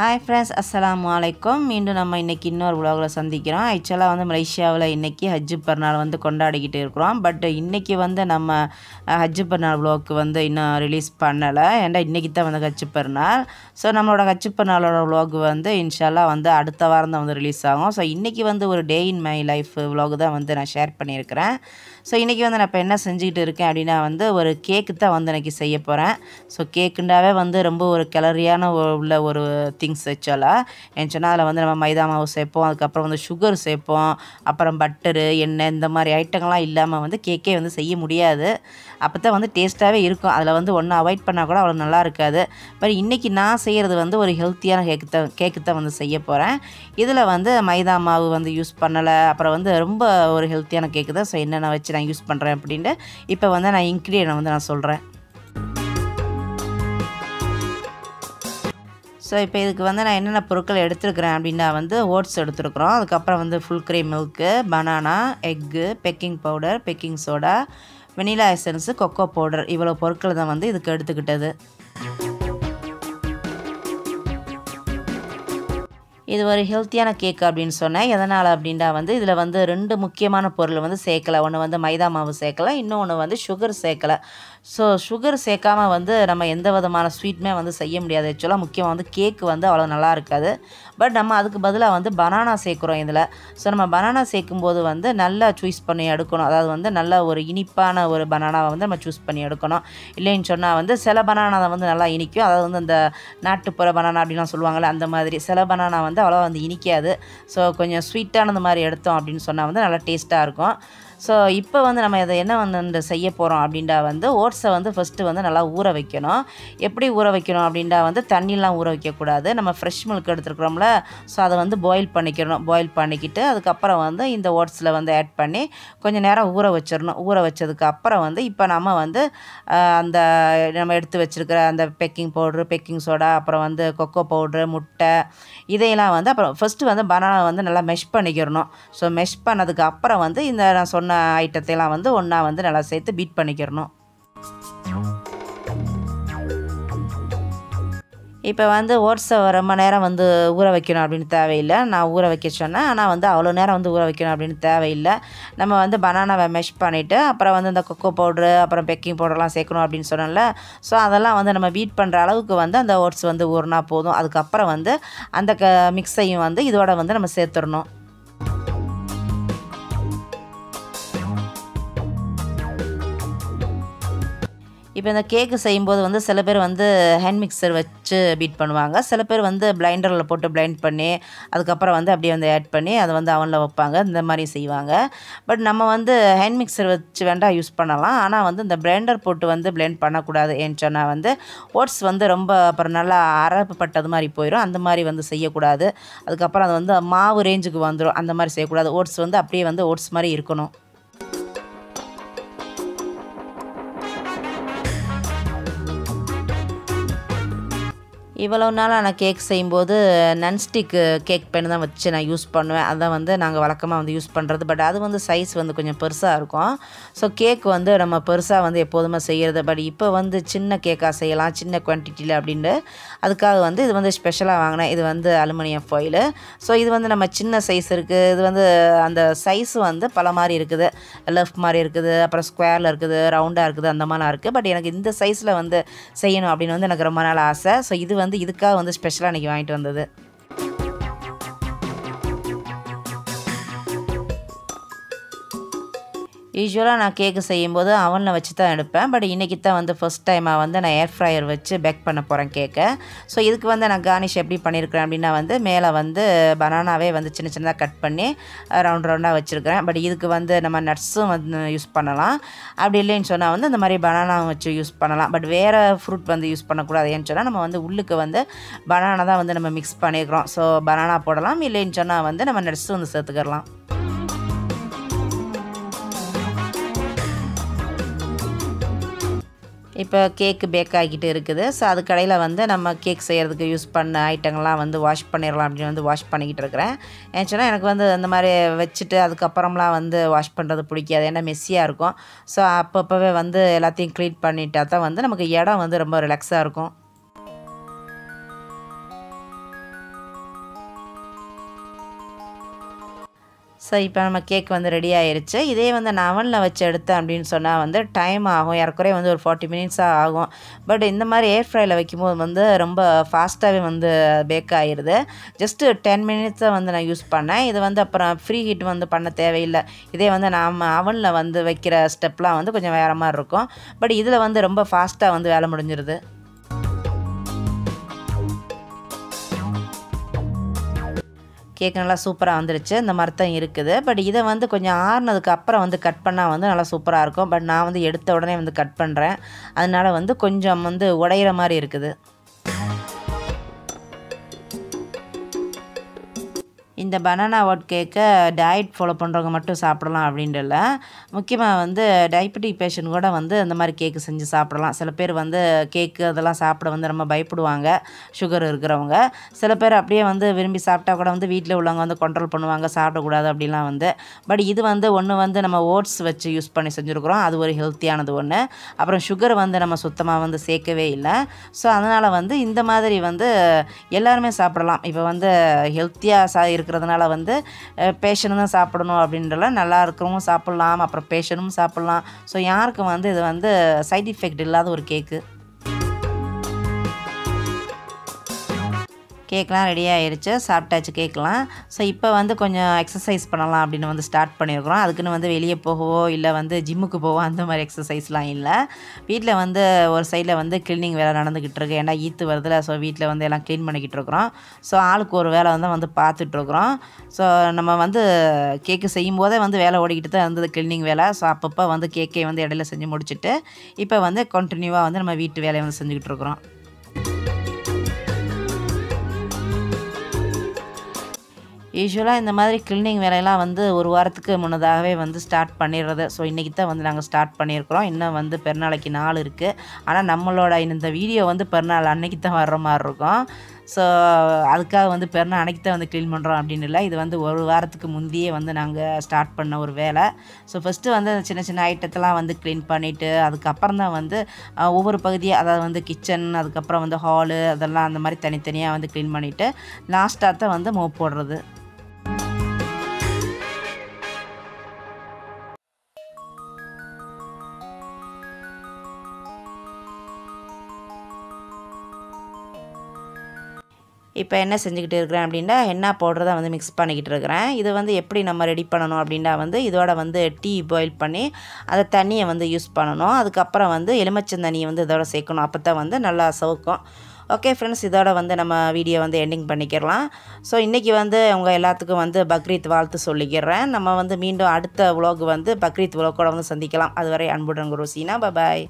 Hi friends அஸ்லாம் வலைக்கம் மீண்டும் நம்ம இன்றைக்கி இன்னொரு உலகில் சந்திக்கிறோம். ஆக்சுவலாக வந்து மலேசியாவில் இன்றைக்கி ஹஜ்ஜு பெருநாள் வந்து கொண்டாடிக்கிட்டு இருக்கிறோம். பட் இன்றைக்கி வந்து நம்ம ஹஜ்ஜு பெருநாள் விலாக் வந்து இன்னும் ரிலீஸ் பண்ணலை. ஏன்னா இன்றைக்கி தான் வந்து ஹஜ்ஜு பெருநாள் ஸோ நம்மளோட ஹஜ்ஜு பெருநாளோட விலாக் வந்து இன்ஷாலாக வந்து அடுத்த வாரம் தான் வந்து ரிலீஸ் ஆகும். ஸோ இன்றைக்கி வந்து ஒரு day in my life vlog தான் வந்து நான் ஷேர் பண்ணியிருக்கிறேன். ஸோ இன்றைக்கி வந்து நான் இப்போ என்ன செஞ்சுக்கிட்டு இருக்கேன் அப்படின்னா வந்து ஒரு கேக்கு தான் வந்து இன்றைக்கி செய்ய போகிறேன் ஸோ கேக்குண்டாவே வந்து ரொம்ப ஒரு கிளறியான உள்ள ஒரு திங்ஸ் வச்சாலாம் ஏன்னு சொன்னால் அதில் வந்து நம்ம மைதா மாவு சேர்ப்போம் அதுக்கப்புறம் வந்து சுகர் சேர்ப்போம் அப்புறம் பட்டரு எண்ணெய் இந்த மாதிரி ஐட்டங்கள்லாம் இல்லாமல் வந்து கேக்கே வந்து செய்ய முடியாது. அப்போ தான் வந்து டேஸ்ட்டாகவே இருக்கும். அதில் வந்து ஒன்று அவாய்ட் பண்ணால் கூட அவ்வளோ நல்லா இருக்காது. பட் இன்றைக்கி நான் செய்கிறது வந்து ஒரு ஹெல்த்தியான கேக்கு தான் கேக்கு தான் வந்து செய்ய போகிறேன் இதில் வந்து மைதா மாவு வந்து யூஸ் பண்ணலை அப்புறம் வந்து ரொம்ப ஒரு ஹெல்த்தியான கேக்கு தான். ஸோ என்னென்ன வச்சு நான் யூஸ் பண்ணுறேன் அப்படின்ட்டு இப்போ வந்து நான் இன்க்ரீடியனை வந்து நான் சொல்கிறேன் ஸோ இப்போ இதுக்கு வந்து நான் என்னென்ன பொருட்கள் எடுத்துருக்கிறேன் அப்படின்னா வந்து ஓட்ஸ் எடுத்துருக்குறோம். அதுக்கப்புறம் வந்து full cream milk banana egg baking powder baking soda vanilla essence cocoa powder இவ்வளோ பொருட்கள் தான் வந்து இதுக்கு எடுத்துக்கிட்டது. இது ஒரு ஹெல்த்தியான கேக் அப்படின்னு சொன்னேன். எதனால் அப்படின்னா வந்து இதில் வந்து ரெண்டு முக்கியமான பொருள் வந்து சேர்க்கலை. ஒன்று வந்து மைதா மாவு சேர்க்கலை. இன்னொன்று வந்து சுகர் சேர்க்கலை. ஸோ சுகர் சேர்க்காம வந்து நம்ம எந்த விதமான ஸ்வீட்டுமே வந்து செய்ய முடியாது. ஆக்சுவலாக முக்கியமாக வந்து கேக்கு வந்து அவ்வளோ நல்லா இருக்காது. பட் நம்ம அதுக்கு பதிலாக வந்து பனானா சேர்க்குறோம் இதில். ஸோ நம்ம பனானா சேர்க்கும்போது வந்து நல்லா சூஸ் பண்ணி எடுக்கணும். அதாவது வந்து நல்ல ஒரு இனிப்பான ஒரு பனானாவை வந்து நம்ம சூஸ் பண்ணி எடுக்கணும். இல்லைன்னு சொன்னால் வந்து சில பனானாவை வந்து நல்லா இனிக்கும். அதாவது வந்து இந்த நாட்டுப்புற பனானா அப்படின்லாம் சொல்லுவாங்கள்ல அந்த மாதிரி சில பனானா வந்து அவ்வளோ வந்து இனிக்காது. ஸோ கொஞ்சம் ஸ்வீட்டானது மாதிரி எடுத்தோம் அப்படின்னு சொன்னால் வந்து நல்லா டேஸ்ட்டாக இருக்கும். ஸோ இப்போ வந்து நம்ம இதை என்ன வந்து செய்ய போகிறோம் அப்படின்டா வந்து ஓட்ஸை வந்து ஃபஸ்ட்டு வந்து நல்லா ஊற வைக்கணும். எப்படி ஊற வைக்கணும் அப்படின்டா வந்து தண்ணிலாம் ஊற வைக்கக்கூடாது. நம்ம ஃப்ரெஷ் மில்க் எடுத்துருக்குறோம்ல ஸோ அதை வந்து பாயில் பண்ணிக்கிறணும். பாயில் பண்ணிக்கிட்டு அதுக்கப்புறம் வந்து இந்த ஓட்ஸில் வந்து ஆட் பண்ணி கொஞ்சம் நேரம் ஊற வச்சிடணும் ஊற வச்சதுக்கு அப்புறம் வந்து இப்போ நம்ம வந்து அந்த நம்ம எடுத்து வச்சுருக்கிற அந்த பேக்கிங் பவுட்ரு பேக்கிங் சோடா அப்புறம் வந்து கொக்கோ பவுட்ரு முட்டை இதையெல்லாம் வந்து அப்புறம் ஃபஸ்ட்டு வந்து பனானா வந்து நல்லா மெஷ் பண்ணிக்கிறணும். ஸோ மெஷ் பண்ணதுக்கு அப்புறம் வந்து இந்த நான் சொன்ன ஐட்டத்தையெல்லாம் வந்து ஒன்றா வந்து நல்லா சேர்த்து பீட் பண்ணிக்கிறணும். இப்போ வந்து ஓட்ஸை ரொம்ப நேரம் வந்து ஊற வைக்கணும் அப்படின்னு தேவையில்லை. நான் ஊற வைக்க சொன்னேன். ஆனால் வந்து அவ்வளோ நேரம் வந்து ஊற வைக்கணும் அப்படின்னு தேவையில்லை. நம்ம வந்து பனானாவை மெஷ் பண்ணிவிட்டு அப்புறம் வந்து இந்த கொக்கோ பவுட்ரு அப்புறம் பேக்கிங் பவுடர்லாம் சேர்க்கணும் அப்படின்னு சொன்னேன்ல. ஸோ அதெல்லாம் வந்து நம்ம பீட் பண்ணுற அளவுக்கு வந்து அந்த ஓட்ஸ் வந்து ஊறினா போதும். அதுக்கப்புறம் வந்து அந்த க மிக்ஸையும் வந்து இதோட வந்து நம்ம சேர்த்துடணும். இப்போ இந்த கேக்கு செய்யும்போது வந்து சில பேர் வந்து ஹேண்ட் மிக்சர் வச்சு பீட் பண்ணுவாங்க. சில பேர் வந்து பிளைண்டரில் போட்டு பிளைண்ட் பண்ணி அதுக்கப்புறம் வந்து அப்படியே வந்து ஆட் பண்ணி அதை வந்து அவனில் வைப்பாங்க. இந்த மாதிரி செய்வாங்க. பட் நம்ம வந்து ஹேண்ட் மிக்சர் வச்சு வேண்டாம் யூஸ் பண்ணலாம். ஆனால் வந்து இந்த பிளைண்டர் போட்டு வந்து பிளெண்ட் பண்ணக்கூடாது ஏன்னு சொன்னால் வந்து ஓட்ஸ் வந்து ரொம்ப அப்புறம் நல்லா அரப்பப்பட்டது மாதிரி போயிடும் அந்த மாதிரி வந்து செய்யக்கூடாது. அதுக்கப்புறம் அது வந்து மாவு ரேஞ்சுக்கு வந்துடும் அந்த மாதிரி செய்யக்கூடாது. ஓட்ஸ் வந்து அப்படியே வந்து ஓட்ஸ் மாதிரி இருக்கணும். இவ்வளோ நாளாக நான் கேக் செய்யும்போது நன்ஸ்டிக்கு கேக் பென் தான் வச்சு நான் யூஸ் பண்ணுவேன். அதான் வந்து நாங்கள் வழக்கமாக வந்து யூஸ் பண்ணுறது பட் அது வந்து சைஸ் வந்து கொஞ்சம் பெருசாக இருக்கும். ஸோ கேக் வந்து நம்ம பெருசாக வந்து எப்போதுமே செய்கிறது பட் இப்போ வந்து சின்ன கேக்காக செய்யலாம். சின்ன குவான்டிட்டியில் அப்படின்ட்டு. அதுக்காக வந்து இது வந்து ஸ்பெஷலாக வாங்கினேன். இது வந்து அலுமினியம் ஃபாயிலு ஸோ இது வந்து நம்ம சின்ன சைஸ் இருக்குது இது வந்து அந்த சைஸ் வந்து பல மாதிரி இருக்குது. லெஃப்ட் மாதிரி இருக்குது. அப்புறம் ஸ்கொயரில் இருக்குது. ரவுண்டாக இருக்குது. அந்த மாதிரிலாம் இருக்குது பட் எனக்கு இந்த சைஸில் வந்து செய்யணும் அப்படின்னு வந்து எனக்கு ரொம்ப நாள் ஆசை. ஸோ இது வந்து இதுக்காக வந்து ஸ்பெஷலாக அன்றைக்கி வாங்கிட்டு வந்தது. யூஸ்வலாக நான் கேக்கு செய்யும்போது அவனில் வச்சு தான் எடுப்பேன். பட் இன்றைக்கி தான் வந்து ஃபஸ்ட் டைமாக வந்து நான் ஏர் ஃப்ரையர் வச்சு பேக் பண்ண போகிறேன் கேக்கை ஸோ இதுக்கு வந்து நான் கார்னிஷ் எப்படி பண்ணியிருக்கிறேன் அப்படின்னா வந்து மேலே வந்து பனானாவே வந்து சின்ன சின்னதாக கட் பண்ணி ரவுண்ட் ரவுண்டாக வச்சுருக்கிறேன். பட் இதுக்கு வந்து நம்ம நட்ஸும் வந்து யூஸ் பண்ணலாம். அப்படி இல்லைன்னு சொன்னால் வந்து இந்த மாதிரி பனானாவும் வச்சு யூஸ் பண்ணலாம். பட் வேறு ஃப்ரூட் வந்து யூஸ் பண்ணக்கூடாது ஏன்னு சொன்னால் நம்ம வந்து உள்ளுக்கு வந்து பனானா தான் வந்து நம்ம மிக்ஸ் பண்ணியிருக்கிறோம் ஸோ பனானா போடலாம். இல்லைன்னு சொன்னால் வந்து நம்ம நட்ஸும் வந்து சேர்த்துக்கலாம். இப்போ கேக்கு பேக் ஆகிட்டு இருக்குது. ஸோ அது கடையில் வந்து நம்ம கேக் செய்கிறதுக்கு யூஸ் பண்ண ஐட்டங்கள்லாம் வந்து வாஷ் பண்ணிடலாம் அப்படின்னு வந்து வாஷ் பண்ணிக்கிட்டு இருக்கிறேன். ஏன்னு எனக்கு வந்து அந்த மாதிரி வச்சுட்டு அதுக்கப்புறம்லாம் வந்து வாஷ் பண்ணுறது பிடிக்காது. ஏன்னா மெஸ்ஸியாக இருக்கும். ஸோ அப்பப்போவே வந்து எல்லாத்தையும் க்ளீன் பண்ணிட்டா தான் வந்து நமக்கு இடம் வந்து ரொம்ப ரிலாக்ஸாக இருக்கும். ஸோ இப்போ நம்ம கேக் வந்து ரெடி ஆயிடுச்சு இதே வந்து நான் அவனில் வச்சு எடுத்தேன் அப்படின்னு சொன்னால் வந்து டைம் ஆகும். ஏறக்குறைய வந்து ஒரு ஃபார்ட்டி மினிட்ஸாக ஆகும். பட் இந்த மாதிரி ஏர் ஃப்ரையில் வைக்கும்போது வந்து ரொம்ப ஃபாஸ்ட்டாகவே வந்து பேக் ஆகிடுது ஜஸ்ட்டு டென் மினிட்ஸ் தான் வந்து நான் யூஸ் பண்ணேன். இது வந்து அப்புறம் ஃப்ரீ ஹீட் வந்து பண்ண தேவையில்லை. இதே வந்து நாம் அவனில் வந்து வைக்கிற ஸ்டெப்லாம் வந்து கொஞ்சம் வேறு மாதிரி இருக்கும். பட் இதில் வந்து ரொம்ப ஃபாஸ்ட்டாக வந்து வேலை முடிஞ்சிருது. கேக் நல்லா சூப்பராக வந்துருச்சு. இந்த மாதிரி தான் இருக்குது. பட் இதை வந்து கொஞ்சம் ஆறுனதுக்கு அப்புறம் வந்து கட் பண்ணால் வந்து நல்லா சூப்பராக இருக்கும். பட் நான் வந்து எடுத்த உடனே வந்து கட் பண்ணுறேன் அதனால் வந்து கொஞ்சம் வந்து உடையிற மாதிரி இருக்குது. இந்த பனானா ஓட் கேக்கை டயட் ஃபாலோ பண்ணுறவங்க மட்டும் சாப்பிடலாம் அப்படின்ட்டு இல்லை முக்கியமாக வந்து டயபெட்டிக் பேஷண்ட் கூட வந்து இந்த மாதிரி கேக்கு செஞ்சு சாப்பிடலாம். சில பேர் வந்து கேக்கு அதெல்லாம் சாப்பிட வந்து ரொம்ப பயப்படுவாங்க. சுகர் இருக்கிறவங்க. சில பேர் அப்படியே வந்து விரும்பி சாப்பிட்டா கூட வந்து வீட்டில் உள்ளவங்க வந்து கண்ட்ரோல் பண்ணுவாங்க. சாப்பிடக்கூடாது அப்படிலாம் வந்து. பட் இது வந்து ஒன்று வந்து நம்ம ஓட்ஸ் வச்சு யூஸ் பண்ணி செஞ்சுருக்குறோம். அது ஒரு ஹெல்த்தியானது ஒன்று அப்புறம் சுகர் வந்து நம்ம சுத்தமாக வந்து சேர்க்கவே இல்லை. ஸோ அதனால் வந்து இந்த மாதிரி வந்து எல்லாருமே சாப்பிடலாம். இப்போ வந்து ஹெல்த்தியாக சா இருக்கிற சாப்பிட்றதுனால வந்து பேஷண்ட்டு தான் சாப்பிடணும் அப்படின்றல நல்லா இருக்கிறவங்க சாப்பிட்லாம் அப்புறம் பேஷண்ட்டும் சாப்பிட்லாம். ஸோ யாருக்கும் வந்து இது வந்து சைட் எஃபெக்ட் இல்லாத ஒரு கேக்கு கேக்லாம் ரெடி ஆகிடுச்சு சாப்பிட்டாச்சு கேட்கலாம் ஸோ இப்போ வந்து கொஞ்சம் எக்ஸசைஸ் பண்ணலாம் அப்படின்னு வந்து ஸ்டார்ட் பண்ணியிருக்கிறோம் அதுக்குன்னு வந்து வெளியே போகவோ இல்லை வந்து ஜிம்முக்கு போவோ அந்த மாதிரி எக்ஸசைஸ்லாம் இல்லை. வீட்டில் வந்து ஒரு சைடில் வந்து க்ளீனிங் வேலை நடந்துக்கிட்டு இருக்கு. ஏன்னா ஈத்து வருதுல. ஸோ வீட்டில் வந்து எல்லாம் க்ளீன் பண்ணிக்கிட்டு இருக்கிறோம். ஸோ ஆளுக்கு ஒரு வேலை வந்து வந்து பார்த்துட்ருக்குறோம் ஸோ நம்ம வந்து கேக்கு செய்யும் போதே வந்து வேலை ஓடிக்கிட்டு தான் இருந்தது க்ளீனிங் வேலை. ஸோ அப்பப்போ வந்து கேக்கை வந்து இடையில செஞ்சு முடிச்சுட்டு இப்போ வந்து கண்டினியூவாக வந்து நம்ம வீட்டு வேலையை வந்து செஞ்சுக்கிட்டு இருக்கிறோம். யூஸ்வலாக இந்த மாதிரி கிளீனிங் வேலையெல்லாம் வந்து ஒரு வாரத்துக்கு முன்னதாகவே வந்து ஸ்டார்ட் பண்ணிடுறது. ஸோ இன்றைக்கி தான் வந்து நாங்கள் ஸ்டார்ட் பண்ணியிருக்கிறோம். இன்னும் வந்து பெருநாளைக்கு நாள் இருக்குது ஆனால் நம்மளோட இந்த வீடியோ வந்து பெருநாள் அன்னைக்கு தான் வர்ற மாதிரி இருக்கும். ஸோ அதுக்காக வந்து பெருநாள் அன்னைக்கு தான் வந்து க்ளீன் பண்ணுறோம் அப்படின்னு இல்லை. இது வந்து ஒரு வாரத்துக்கு முந்தையே வந்து நாங்கள் ஸ்டார்ட் பண்ண ஒரு வேலை. ஸோ ஃபஸ்ட்டு வந்து சின்ன சின்ன ஐட்டத்தெல்லாம் வந்து க்ளீன் பண்ணிவிட்டு அதுக்கப்புறம் தான் வந்து ஒவ்வொரு பகுதியாக அதாவது வந்து கிச்சன் அதுக்கப்புறம் வந்து ஹாலு அதெல்லாம் அந்த மாதிரி தனித்தனியாக வந்து க்ளீன் பண்ணிவிட்டு லாஸ்ட்டாக தான் வந்து மோப் போடுறது. இப்போ என்ன செஞ்சுக்கிட்டு இருக்கிறேன் அப்படின்னா என்ன பவுடர் தான் வந்து மிக்ஸ் பண்ணிக்கிட்டு இருக்கிறேன். இது வந்து எப்படி நம்ம ரெடி பண்ணணும் அப்படின்னா வந்து இதோட வந்து டீ பாயில் பண்ணி அதை தண்ணியை வந்து யூஸ் பண்ணணும். அதுக்கப்புறம் வந்து எலுமிச்சம் தண்ணியை வந்து இதோட சேர்க்கணும். அப்போ தான் வந்து நல்லா சவுக்கும். ஓகே ஃப்ரெண்ட்ஸ் இதோட வந்து நம்ம வீடியோ வந்து எண்டிங் பண்ணிக்கிறலாம். ஸோ இன்றைக்கி வந்து உங்கள் எல்லாத்துக்கும் வந்து பக்ரீத் வாழ்த்து சொல்லிக்கிறேன். நம்ம வந்து மீண்டும் அடுத்த vlog வந்து பக்ரீத் உலோக்கோட வந்து சந்திக்கலாம். அதுவரை அன்புடன் குரு சீனா. பாய்